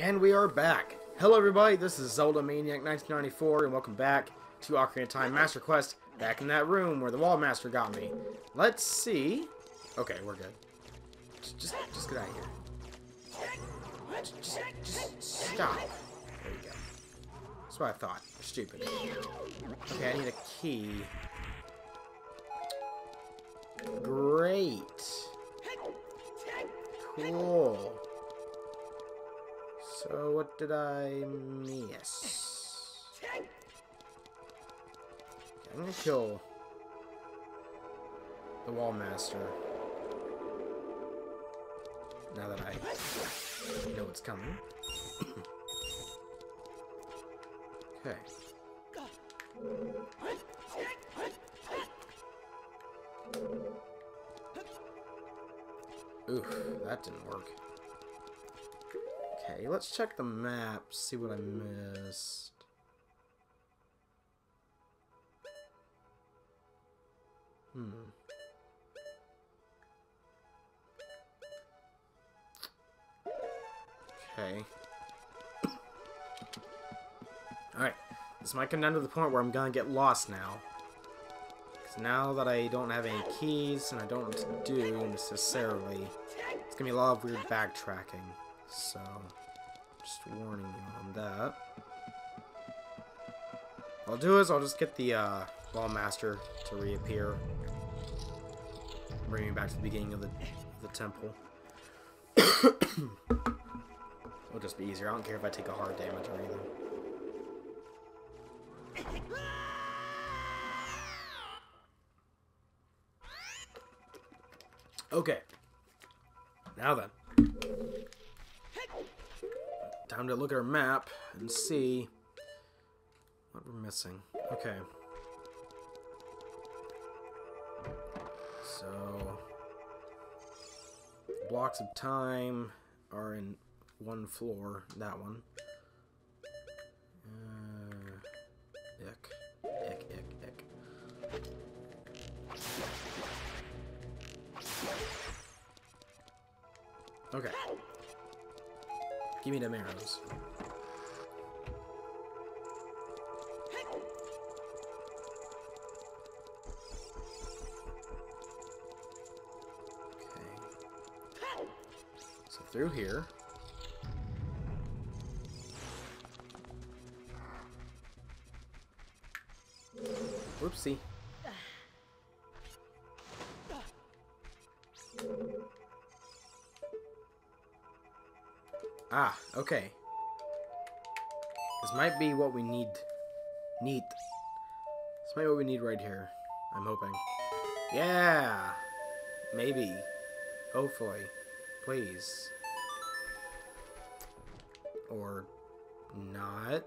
And we are back. Hello everybody, this is Zelda Maniac 1994 and welcome back to Ocarina of Time Master Quest back in that room where the Wall Master got me. Let's see. Okay, we're good. Just just, get out of here. Just, just, just stop. There you go. That's what I thought. You're stupid. Okay, I need a key. Great. Cool. So what did I miss? I'm gonna kill the wall master. Now that I know what's coming. okay. Oof, that didn't work. Okay, let's check the map, see what I missed. Hmm. Okay. Alright, this might come down to the point where I'm gonna get lost now. Because now that I don't have any keys, and I don't know what to do necessarily, it's gonna be a lot of weird backtracking. So, just warning you on that. What I'll do is I'll just get the uh, Wall Master to reappear. Bring me back to the beginning of the, the temple. It'll just be easier. I don't care if I take a hard damage or anything. Okay. Now then. Time to look at our map and see what we're missing. Okay. So, blocks of time are in one floor, that one. Give me them arrows. Okay. So through here. Whoopsie. Ah, okay. This might be what we need. Neat. This might be what we need right here. I'm hoping. Yeah! Maybe. Hopefully. Please. Or not.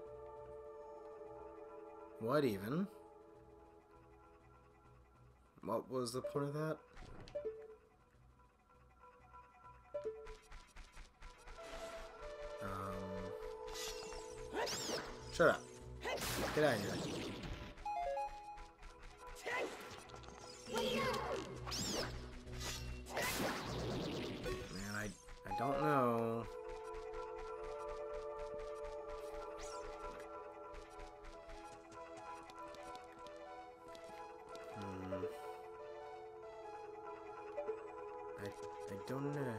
What even? What was the point of that? Shut up. Get out of here. Man, I, I don't know. Hmm. I, I don't know.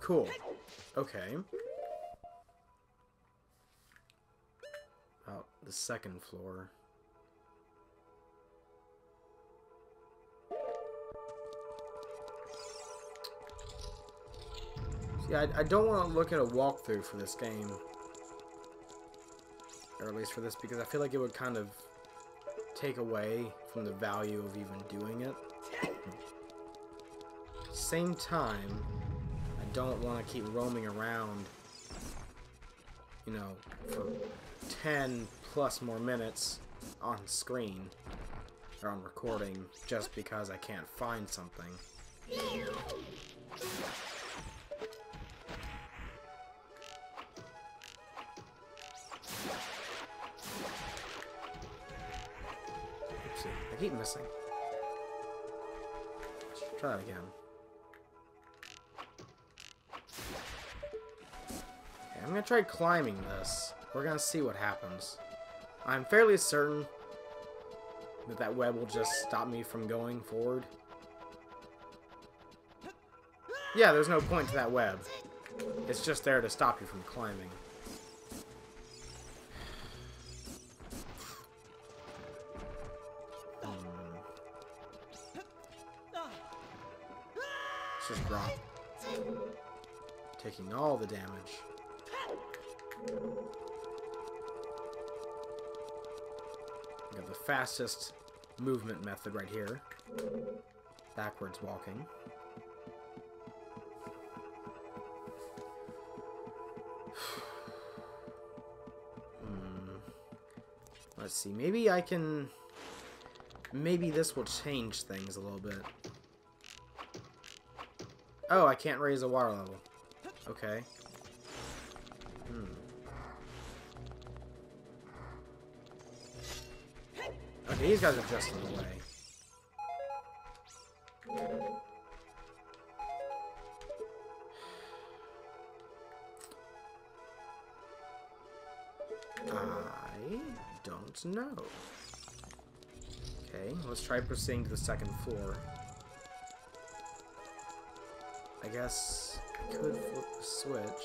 Cool. Okay. The second floor. See, I, I don't want to look at a walkthrough for this game. Or at least for this, because I feel like it would kind of take away from the value of even doing it. Same time, I don't want to keep roaming around, you know, for 10 plus more minutes on screen, or on recording, just because I can't find something. Oopsie, I keep missing. Let's try it again. Okay, I'm gonna try climbing this. We're gonna see what happens. I'm fairly certain that that web will just stop me from going forward. Yeah, there's no point to that web. It's just there to stop you from climbing. Hmm. Just drop. Taking all the damage. Got the fastest movement method right here. Backwards walking. Hmm. Let's see, maybe I can... Maybe this will change things a little bit. Oh, I can't raise the water level. Okay. These guys are just in the way. I don't know. Okay, let's try proceeding to the second floor. I guess I could flip the switch.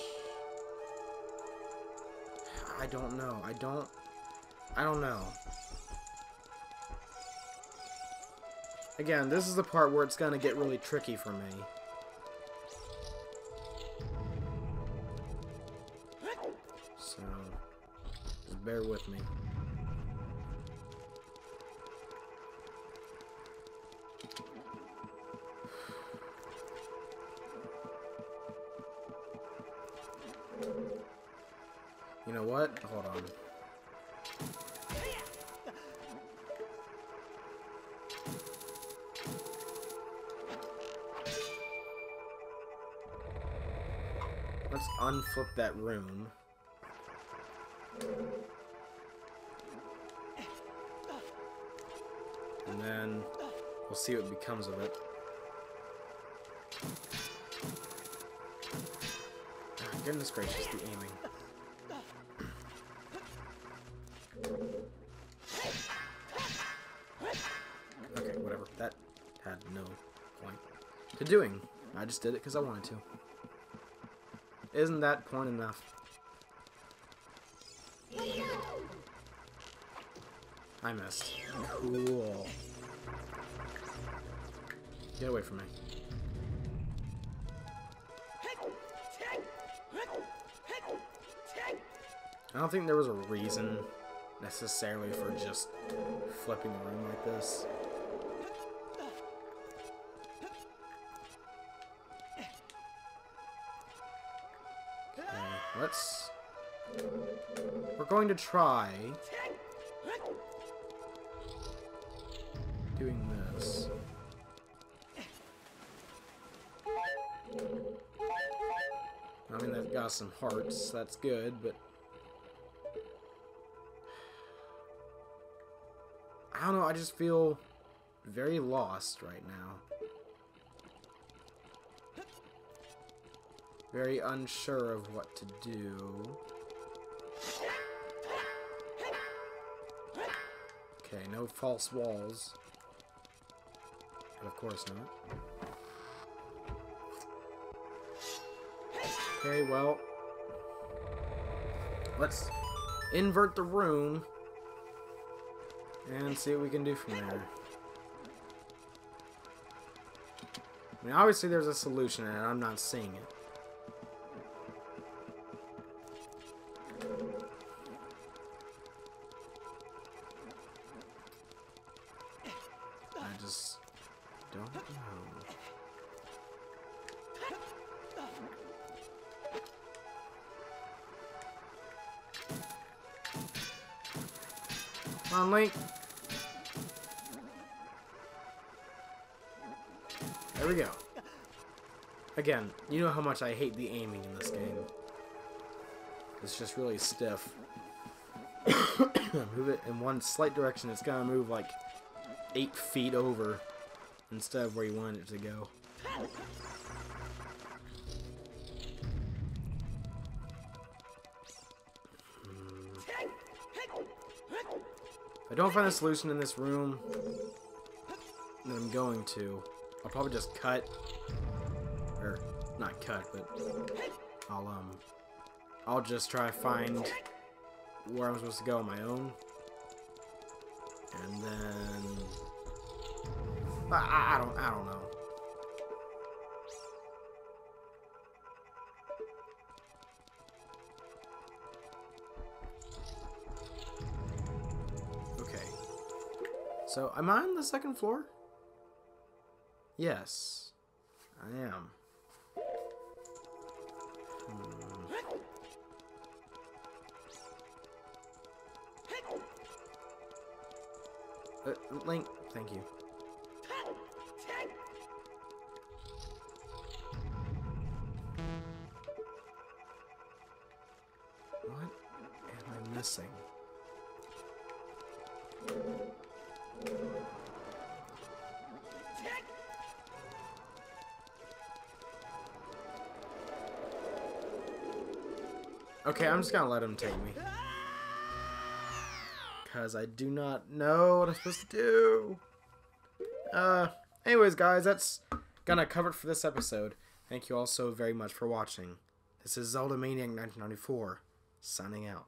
I don't know. I don't... I don't know. Again, this is the part where it's gonna get really tricky for me. So, just bear with me. You know what? Hold on. Let's unflip that room. And then we'll see what becomes of it. Ah, goodness gracious, the aiming. Okay, whatever. That had no point to doing. I just did it because I wanted to. Isn't that point enough? I missed. Cool. Get away from me. I don't think there was a reason necessarily for just flipping the room like this. Let's... We're going to try doing this. I mean, they've got some hearts, that's good, but... I don't know, I just feel very lost right now. Very unsure of what to do. Okay, no false walls. But of course not. Okay, well... Let's invert the room and see what we can do from there. I mean, obviously there's a solution and I'm not seeing it. Just don't know. Come on, Link. There we go. Again, you know how much I hate the aiming in this game. It's just really stiff. move it in one slight direction, it's gonna move like eight feet over instead of where you want it to go. If I don't find a solution in this room I'm going to, I'll probably just cut, or not cut, but I'll um, I'll just try to find where I'm supposed to go on my own and then I, I don't I don't know. Okay. So, am I on the second floor? Yes, I am. Uh, Link, thank you. What am I missing? Okay, I'm just gonna let him take me. Because I do not know what I'm supposed to do. Uh, anyways, guys, that's gonna cover it for this episode. Thank you all so very much for watching. This is Zelda Maniac 1994, signing out.